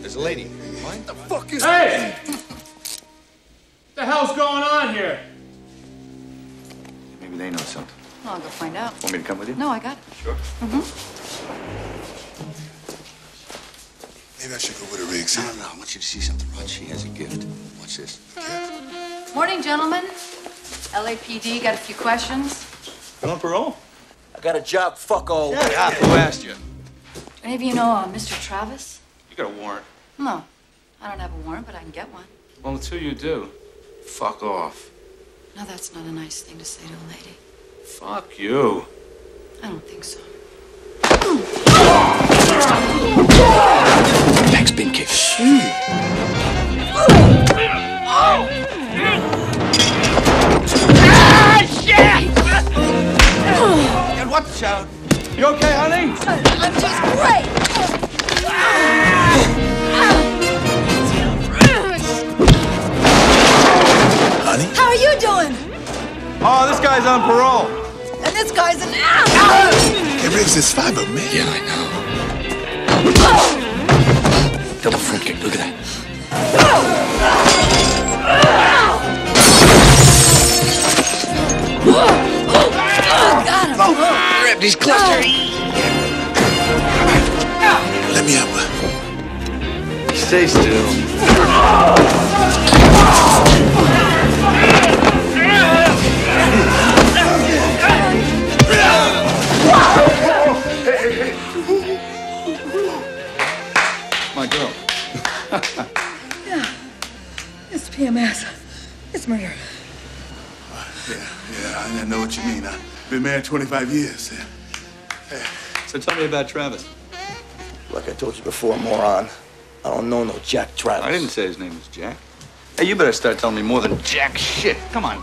There's a lady. What The fuck is that? Hey! What the hell's going on here? Maybe they know something. Well, I'll go find out. Want me to come with you? No, I got it. Sure. Mm-hmm. Maybe I should go with her, Riggs. No, no, no. I want you to see something, Rog. She has a gift. Watch this. Morning, gentlemen. LAPD got a few questions. You on parole? I got a job. Fuck all. Yeah. Who asked you? Any of you know uh, Mr. Travis? You got a warrant. No, I don't have a warrant, but I can get one. Well, until you do, fuck off. No, that's not a nice thing to say to a lady. Fuck you. I don't think so. Back's been kicked. And watch out. You okay, honey? I'm just great! This guy's on parole. And this guy's an ass. Hey, Riggs, it's fiber, man. Yeah, I know. Double front kick. Look at that. Got him. Grab these clusters. Let me help her. Stay still. It's PMS. It's murder. Yeah, yeah, I know what you mean. I've been married 25 years. So tell me about Travis. Like I told you before, moron. I don't know no Jack Travis. I didn't say his name was Jack. Hey, you better start telling me more than Jack shit. Come on.